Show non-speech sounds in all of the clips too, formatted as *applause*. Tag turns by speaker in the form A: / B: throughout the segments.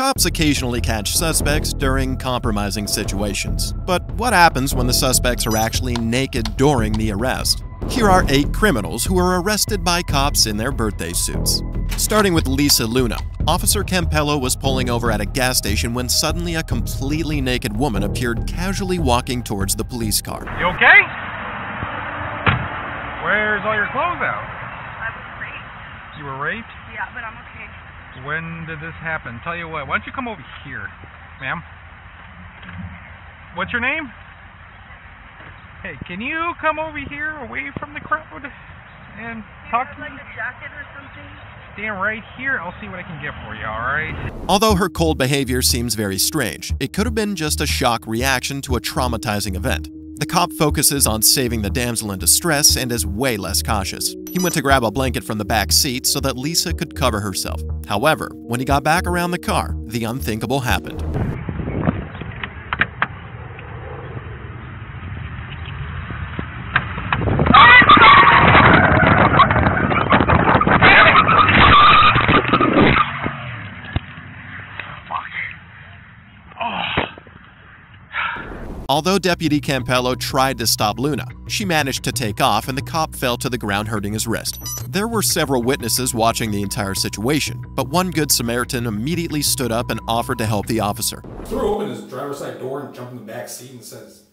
A: Cops occasionally catch suspects during compromising situations. But what happens when the suspects are actually naked during the arrest? Here are eight criminals who were arrested by cops in their birthday suits. Starting with Lisa Luna, Officer Campello was pulling over at a gas station when suddenly a completely naked woman appeared casually walking towards the police car.
B: You okay? Where's all your clothes out?
C: I was raped.
B: You were raped?
C: Yeah, but I'm okay.
B: When did this happen? Tell you what, why don't you come over here, ma'am? What's your name? Hey, can you come over here away from the crowd and talk to
C: like a jacket or something?
B: Stand right here. I'll see what I can get for you, alright?
A: Although her cold behavior seems very strange, it could have been just a shock reaction to a traumatizing event. The cop focuses on saving the damsel in distress and is way less cautious. He went to grab a blanket from the back seat so that Lisa could cover herself. However, when he got back around the car, the unthinkable happened. Although Deputy Campello tried to stop Luna, she managed to take off and the cop fell to the ground hurting his wrist. There were several witnesses watching the entire situation, but one good Samaritan immediately stood up and offered to help the officer.
D: Threw open his driver's side door and jumped in the back seat and says,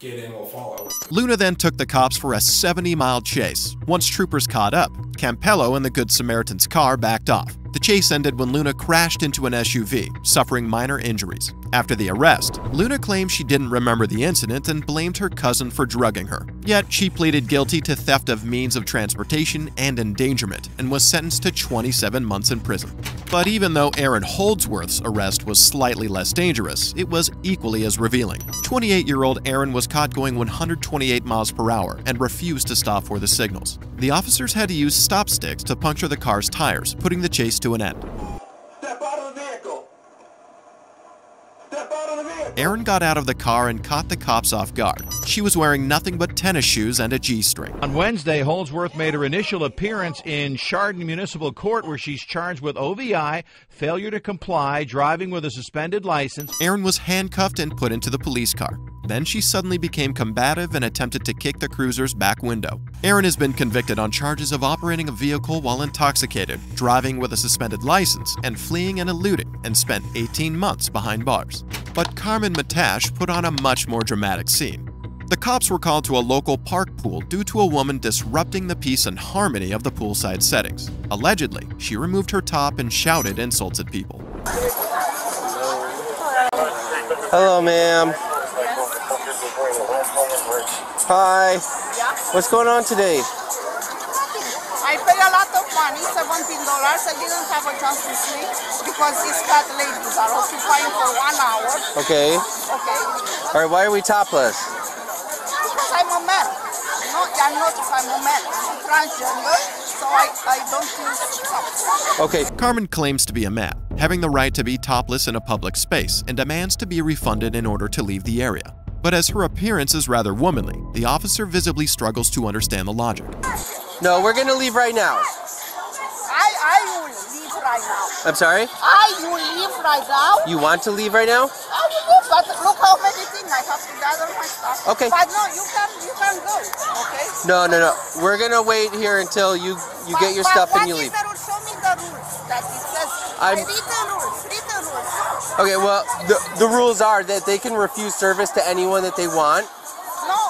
D: Get in, we'll follow.
A: Luna then took the cops for a 70 mile chase. Once troopers caught up, Campello and the Good Samaritan's car backed off. The chase ended when Luna crashed into an SUV, suffering minor injuries. After the arrest, Luna claimed she didn't remember the incident and blamed her cousin for drugging her. Yet, she pleaded guilty to theft of means of transportation and endangerment and was sentenced to 27 months in prison. But even though Erin Holdsworth's arrest was slightly less dangerous, it was equally as revealing. 28 year old Erin was caught going 128 miles per hour and refused to stop for the signals. The officers had to use stop sticks to puncture the car's tires, putting the chase to an end.
E: Step out of the vehicle. Step out of the vehicle.
A: Erin got out of the car and caught the cops off guard. She was wearing nothing but tennis shoes and a G string.
F: On Wednesday, Holdsworth made her initial appearance in Chardon Municipal Court where she's charged with OVI, failure to comply, driving with a suspended license.
A: Erin was handcuffed and put into the police car. Then she suddenly became combative and attempted to kick the cruiser's back window. Erin has been convicted on charges of operating a vehicle while intoxicated, driving with a suspended license, and fleeing and eluding, and spent 18 months behind bars. But Carmen Matache put on a much more dramatic scene. The cops were called to a local park pool due to a woman disrupting the peace and harmony of the poolside settings. Allegedly, she removed her top and shouted insults at people.
G: Hello, ma'am. Hi. Yeah. What's going on today?
H: I pay a lot of money, seventeen dollars. I didn't have a chance to sleep because these fat ladies are occupying for one hour.
G: Okay.
H: Okay,
G: All right. Why are we topless?
H: because I'm a man. No, I'm not. I'm a man. I'm transgender, so I, I don't use stuff.
G: Okay.
A: Carmen claims to be a man, having the right to be topless in a public space, and demands to be refunded in order to leave the area. But as her appearance is rather womanly, the officer visibly struggles to understand the logic.
G: No, we're gonna leave right now.
H: I, I will leave right now.
G: I'm sorry.
H: I will leave right now.
G: You want to leave right now?
H: I will leave, but look how many things I have to gather my stuff.
G: Okay.
H: But no, you can, you can go. Okay.
G: No, no, no. We're gonna wait here until you you get your
H: But-
G: stuff
H: but
G: and you leave.
H: the rule? Show me the rules that it says. I
G: I'm- Okay. Well, the the rules are that they can refuse service to anyone that they want.
H: No,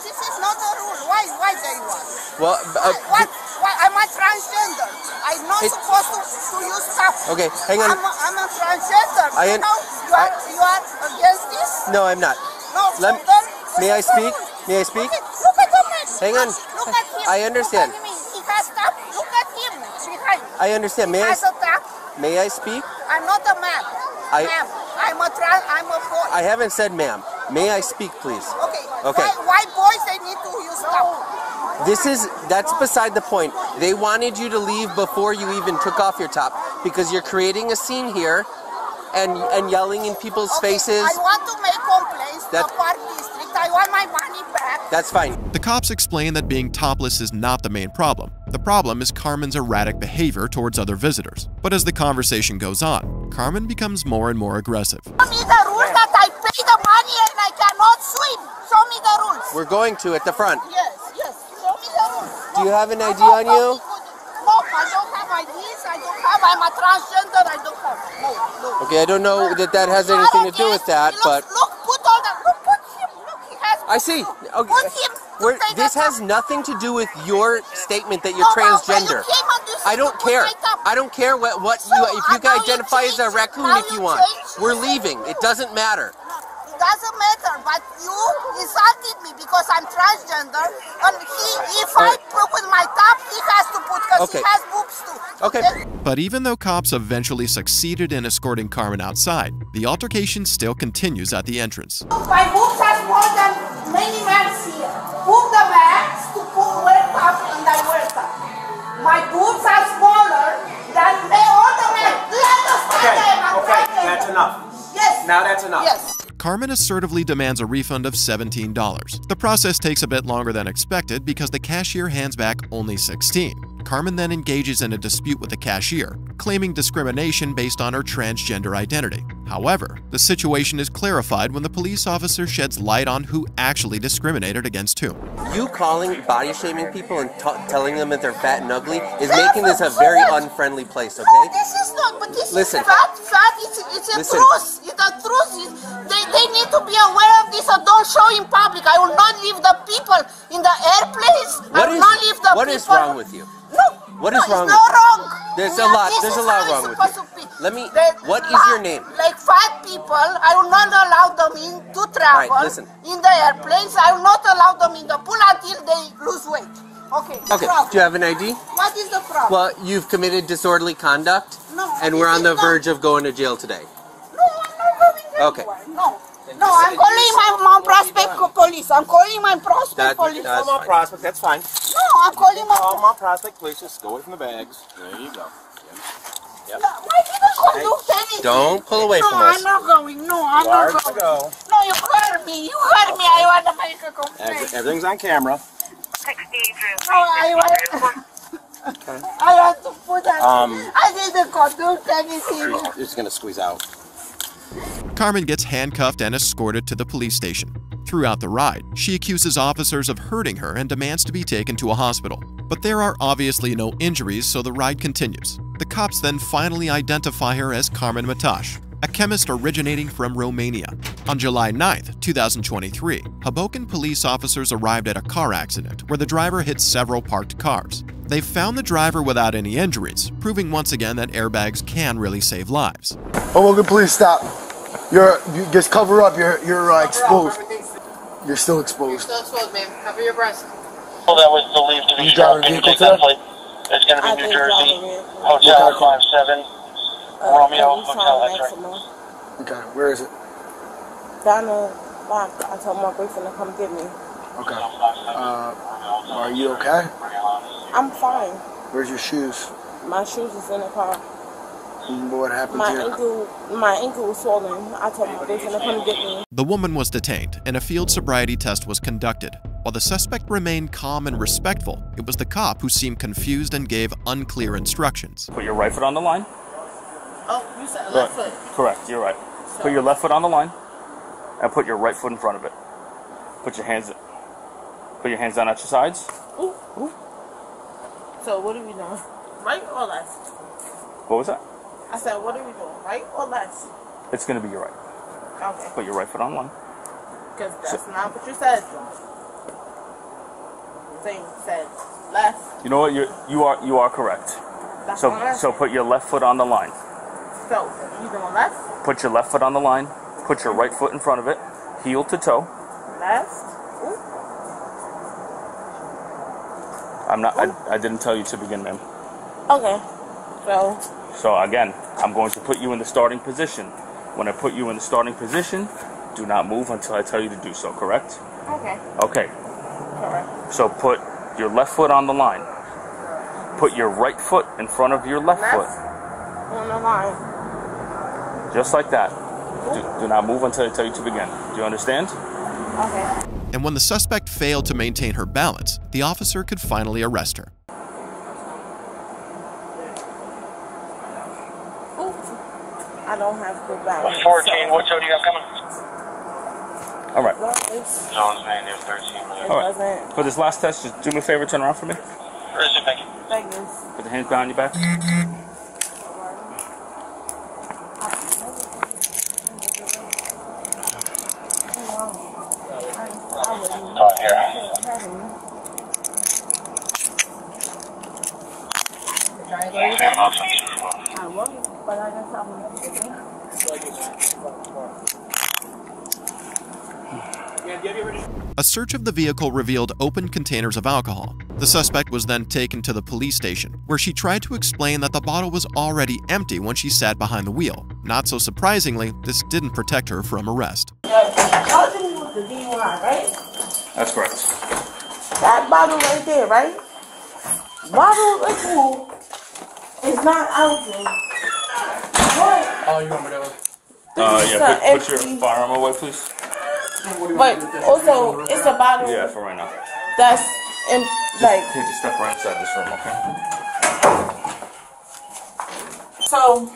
H: this is not the rule. Why? Why they want?
G: Well, uh,
H: Why? Why? I'm a transgender. I'm not
G: It-
H: supposed to, to use stuff.
G: Okay, hang on.
H: I'm a, I'm a transgender.
G: I
H: you know, you are, you are against this.
G: no, I'm not.
H: No.
G: Let-
H: what
G: may I speak?
H: rule?
G: May I speak?
H: Look at, look at the man.
G: Hang on.
H: Look at him.
G: I understand.
H: Look at me. He has stuff. Look at him behind.
G: I understand. May
H: he
G: I
H: has a tap.
G: may I speak?
H: I'm not a man.
G: I-
H: Ma'am, I'm a trans. I'm a boy.
G: I haven't said ma'am. May I speak, please?
H: okay.
G: Okay.
H: Why, why boys they need to use stuff?
G: This is that's beside the point. They wanted you to leave before you even took off your top because you're creating a scene here and and yelling in people's
H: Okay,
G: faces.
H: I want to make complaints to
G: That-
H: the park district. I want my money back.
G: That's fine.
A: The cops explain that being topless is not the main problem. The problem is Carmen's erratic behavior towards other visitors. But as the conversation goes on, Carmen becomes more and more aggressive.
H: Show me the rules that I pay the money and I cannot swim. Show me the rules.
G: We're going to at the front.
H: Yes, yes. Show me the rules.
G: Do you have an ID on you?
H: No, I don't have IDs. I don't have. I'm a transgender. I don't have. No, no.
G: Okay, I don't know that that has anything to do with that,
H: Look,
G: but
H: look, put all the. Look, put him. Look, he has.
G: I see. Okay.
H: Put him. to
G: We're, this has nothing to do with your statement that you're
H: No, no,
G: transgender.
H: you came on this
G: I don't care. I don't care what what
H: So,
G: you if you
H: now
G: can
H: you
G: identify as a raccoon
H: now
G: if
H: you
G: you want. We're leaving. It doesn't matter.
H: It doesn't matter, but you insulted me because I'm transgender, and he, if I put with my top, he has to put because
G: Okay.
H: he has boobs too.
G: Okay.
A: But even though cops eventually succeeded in escorting Carmen outside, the altercation still continues at the entrance.
H: My boobs has
I: enough.
H: Yes.
A: Carmen assertively demands a refund of $17. The process takes a bit longer than expected because the cashier hands back only 16. Carmen then engages in a dispute with the cashier, claiming discrimination based on her transgender identity. However, the situation is clarified when the police officer sheds light on who actually discriminated against whom.
G: You calling body shaming people and ta telling them that they're fat and ugly is making this a very unfriendly place.
H: No,
G: Okay.
H: this is not, but this
G: Listen.
H: is fat, fat, it's, it's a
G: Listen.
H: truth. It's a truth. It's- they, they need to be aware of this and don't show in public. I will not leave the people in the airplanes. I
G: What
H: will
G: is
H: not leave the
G: what
H: people.
G: is wrong with you?
H: No.
G: What
H: no,
G: wrong
H: It's
G: with
H: not
G: you?
H: wrong.
G: There's
H: We
G: a lot- there's a lot wrong with you.
H: Supposed to be.
G: Let me-
H: The
G: what is your name?
H: Like five people, I will not allow them in to travel
G: listen.
H: in the airplanes. I will not allow them in the pool until they lose weight. Okay.
G: Okay.
H: problem.
G: Do you have an ID?
H: What is the problem?
G: Well, you've committed disorderly conduct,
H: No,
G: and we're on the
H: is not-
G: verge of going to jail today.
H: No, I'm not going
G: Okay.
H: anywhere. No. No, I'm calling my mom prospect police. I'm calling my prospect
G: That-
H: police.
G: that's
I: Come on,
G: fine.
I: Prospect, that's fine.
H: No, I'm calling my.
I: Come on, Prospect, police, just go away from the bags. There you go.
H: No, I didn't conduct anything.
G: Don't pull away
H: no,
G: from us.
H: No, I'm not going. No, I'm
I: You are
H: not
I: to
H: going.
I: go.
H: No, you hurt me. You hurt me. I want to make a complaint.
I: Everything's on camera.
H: No, I want. Okay. I want to put that.
I: Um,
H: I didn't conduct anything.
I: It's gonna squeeze out.
A: Carmen gets handcuffed and escorted to the police station. Throughout the ride, she accuses officers of hurting her and demands to be taken to a hospital. But there are obviously no injuries, so the ride continues. The cops then finally identify her as Carmen Matache, a chemist originating from Romania. On July 9, 2023, Hoboken police officers arrived at a car accident where the driver hit several parked cars. They found the driver without any injuries, proving once again that airbags can really save lives.
J: Hoboken, please stop. You're you just cover up. You're you're uh, exposed. You're still exposed.
G: Still exposed, ma'am. Cover your breast.
K: that was believed to be
J: You driving a
K: Can you
J: vehicle
K: take that
J: today?
K: plate? It's going to be
L: I
K: New Jersey,
L: drive a vehicle.
K: Hotel
J: What car?
K: 57,
L: Uh,
K: Romeo Hotel,
L: time
K: that's right.
J: Okay, where is it?
L: Down the block. I told my boyfriend to come get me.
J: Okay. Uh, are you okay?
L: I'm fine.
J: Where's your shoes?
L: My shoes is in the car.
J: What happened
L: My
J: to
L: ankle, my ankle was swollen. I told my boyfriend to come get me.
A: The woman was detained and a field sobriety test was conducted. While the suspect remained calm and respectful, it was the cop who seemed confused and gave unclear instructions.
M: Put your right foot on the line.
H: Oh, you said
M: left right. foot. Correct, you're right. Put your left foot on the line and put your right foot in front of it. Put your hands put your hands down at your sides.
L: Ooh, ooh. So what are we doing? Right or left?
M: What was that?
L: I said, what are we doing? Right or left?
M: It's gonna be your right.
L: Okay.
M: Put your right foot on the line.
L: Because that's not what you said. Thing said left.
M: You know what? You you are you are correct.
L: That's
M: So so put your left foot on the line.
L: So you doing left?
M: Put your left foot on the line. Put your right foot in front of it, heel to toe.
L: Left? Ooh.
M: I'm not. I, I didn't tell you to begin, ma'am.
L: Okay. So
M: So again, I'm going to put you in the starting position. When I put you in the starting position, do not move until I tell you to do so. Correct?
L: okay.
M: Okay.
L: Correct.
M: So put your left foot on the line. Put your right foot in front of your left,
L: Left.
M: foot,
L: On the line.
M: just like that. Do, do not move until I tell you to begin. Do you understand?
L: Okay.
A: And when the suspect failed to maintain her balance, the officer could finally arrest her.
L: Ooh. don't have to balance.
K: 14, what show do you have coming?
M: All right.
L: It's,
K: Jones, man, there's 13
L: it
K: minutes.
M: All right.
L: doesn't.
M: For this last test, just do me a favor, turn around for me.
K: Where is it, thank you?
L: Vegas.
M: Put the hands behind your back.
K: Here. Yeah, I'm awesome.
L: I was, but I guess I'm
A: A search of the vehicle revealed open containers of alcohol. The suspect was then taken to the police station, where she tried to explain that the bottle was already empty when she sat behind the wheel. Not so surprisingly, this didn't protect her from arrest.
L: Charging me the DUI, right?
M: That's correct.
L: That bottle right there, right? Bottle of pool is not ounces. But,
N: Oh, you want me to?
M: Uh, yeah, put, put your firearm away, please.
L: But also, it's a bottle
M: Yeah, for right now.
L: that's in, like,
M: You *laughs* just step right inside this room, okay?
L: so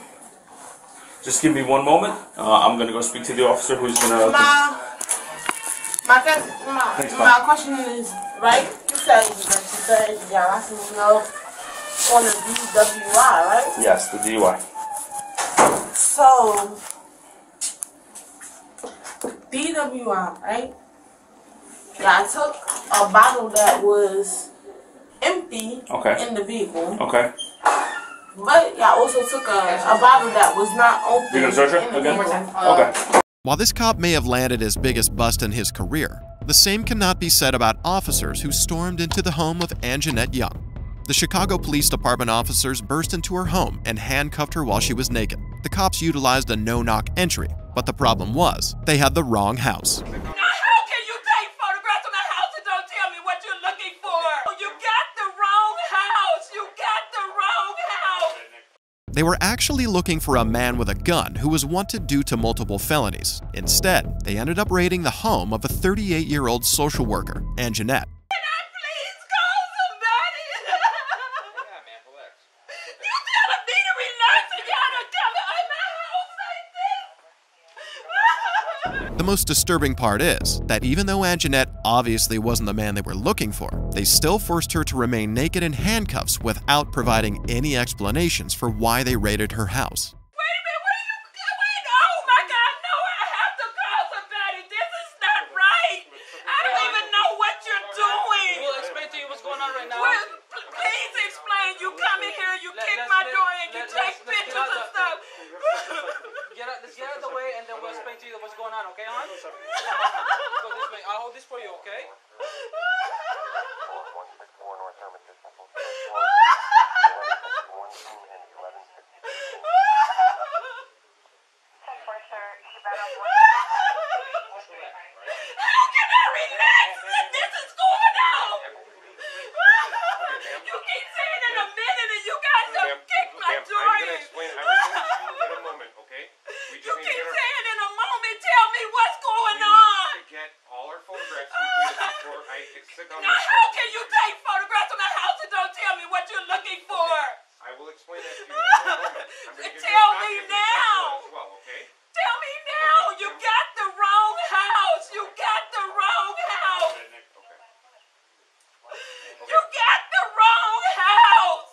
M: Just give me one moment. Uh, I'm gonna go speak to the officer who's gonna.
L: my my my,
M: Thanks,
L: my question is right. You said you said yeah, I should know on the DWI, right?
M: Yes, the DUI.
L: So DWI, right? Yeah, I took a bottle that was empty
M: Okay.
L: in the vehicle,
M: Okay.
L: but yeah, I also took a, a bottle that was not open.
M: You gonna search her
L: in
M: again?
L: vehicle.
M: Okay.
A: While this cop may have landed his biggest bust in his career, the same cannot be said about officers who stormed into the home of Anjeanette Young. The Chicago Police Department officers burst into her home and handcuffed her while she was naked. The cops utilized a no-knock entry, but the problem was, they had the wrong house.
O: Now, how can you take photographs of my house and don't tell me what you're looking for? You got the wrong house. You got the wrong house.
A: They were actually looking for a man with a gun who was wanted due to multiple felonies. Instead, they ended up raiding the home of a 38-year-old social worker, Anjeanette.
O: Please call somebody. You telling me to relax and y'all don't come in my house like this?
A: The most disturbing part is that even though Anjeanette obviously wasn't the man they were looking for, they still forced her to remain naked in handcuffs without providing any explanations for why they raided her house.
O: Oh my God, no, I have to call somebody. This is not right. I don't even know what you're doing.
P: We'll explain to you what's going on right now.
O: Well, p- please explain. You come in here, you
P: Let-
O: kick
P: let's-
O: my
P: let-
O: door in, you
P: let-
O: take
P: let's- let's get
O: pictures
P: out
O: and
P: the-
O: stuff.
P: Get out, let's get out of the way and then we'll explain to you what's going on, okay, hon? Come on, hon. Let's go this way. I'll hold this for you, okay?
O: How can I relax when this is going on? You keep saying in a minute and you guys have kicked my
Q: Ma'am,
O: door
Q: I'm gonna
O: in.
Q: explain everything to you in a moment, okay? We
O: You
Q: just need to
O: keep
Q: get our,
O: saying in a moment, tell me what's going
Q: we
O: on.
Q: need to get all our photographs completed before I sit down
O: Now,
Q: this
O: how
Q: phone.
O: Can you take photographs of my house and don't tell me what you're looking for?
Q: I will explain that to you in a moment. I'm gonna give you
O: Tell me now.
Q: well, okay?
O: Tell me now. You got the wrong house. You got the wrong house. You got the wrong house.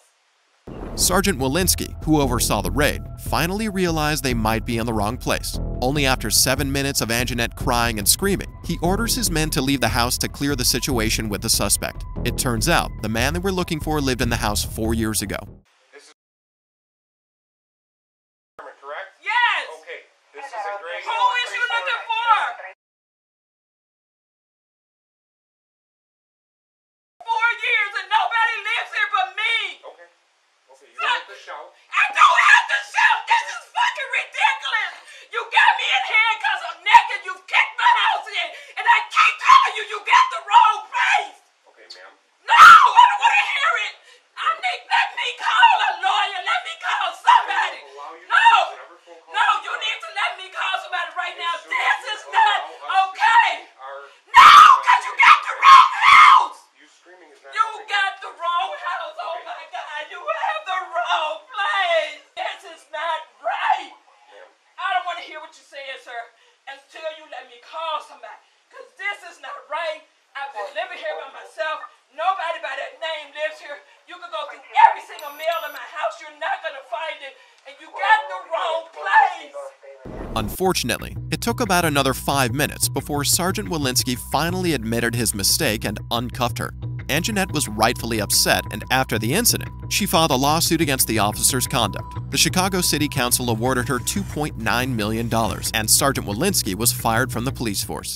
A: Sergeant Wolinski, who oversaw the raid, finally realized they might be in the wrong place. Only after seven minutes of Anjeanette crying and screaming, he orders his men to leave the house to clear the situation with the suspect. It turns out the man they were looking for lived in the house four years ago.
Q: Correct?
O: Yes.
Q: Okay. This is a great.
O: Who is you looking for? Four years and nobody lives here but me.
Q: Okay. Okay, you don't have to shout.
O: I don't have to shout. This is fucking ridiculous. You got me in here because I'm naked. You kicked my house in. And I keep telling you, you got the wrong place.
Q: Okay, ma'am.
O: No, I don't want to hear it. I need, let me call a lawyer. Let me call somebody. No, no, you need to let me call somebody right now. This is not want to hear what you're saying, sir, until you let me call somebody. Because this is not right. I've been living here by myself. Nobody by that name lives here. You can go through every single mail in my house. You're not going to find it. And you got the wrong place.
A: Unfortunately, it took about another five minutes before Sergeant Wolinski finally admitted his mistake and uncuffed her. Anjeanette was rightfully upset, and after the incident, she filed a lawsuit against the officer's conduct. The Chicago City Council awarded her $2.9 million, and Sergeant Wolinski was fired from the police force.